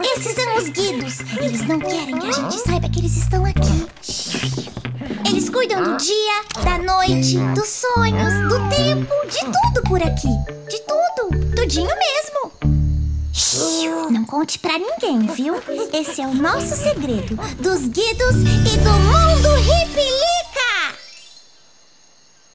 Esses são os guidos. Eles não querem que a gente saiba que eles estão aqui. Eles cuidam do dia, da noite, dos sonhos, do tempo, de tudo por aqui. De tudo. Tudinho mesmo. Não conte pra ninguém, viu? Esse é o nosso segredo dos guidos e do